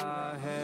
है ये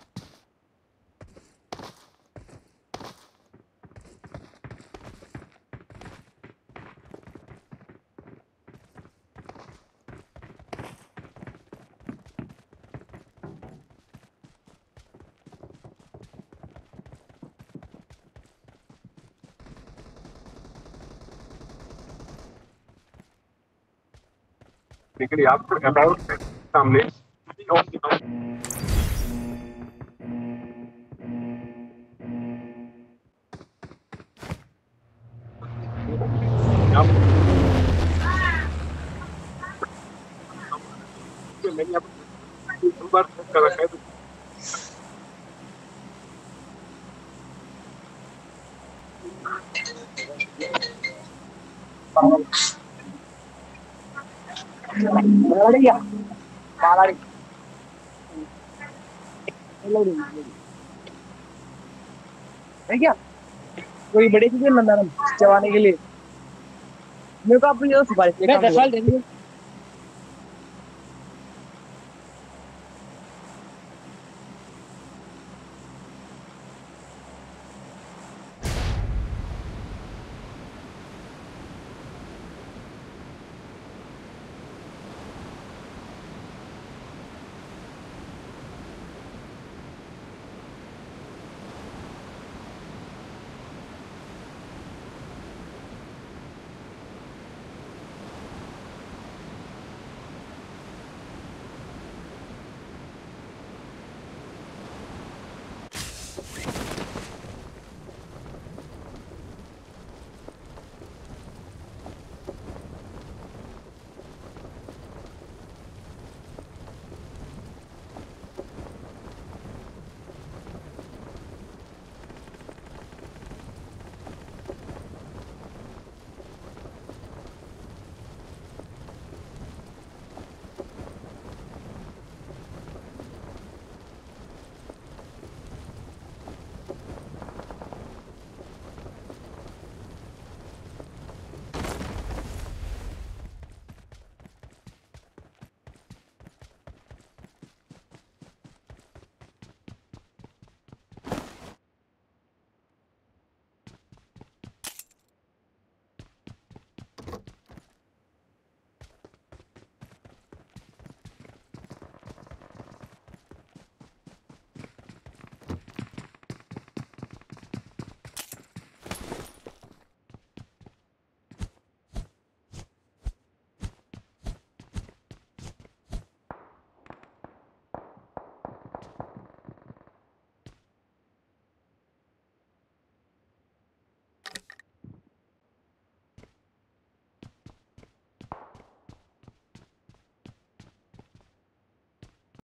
निकली। आपको अबाउट सामने। मैंने आपको बार कर रखा है। Malaria. है क्या? कोई बड़ी चीज़ें नंदा चबाने के लिए। मेरे को आप सिफारिश मैं दस साल दे दूँ।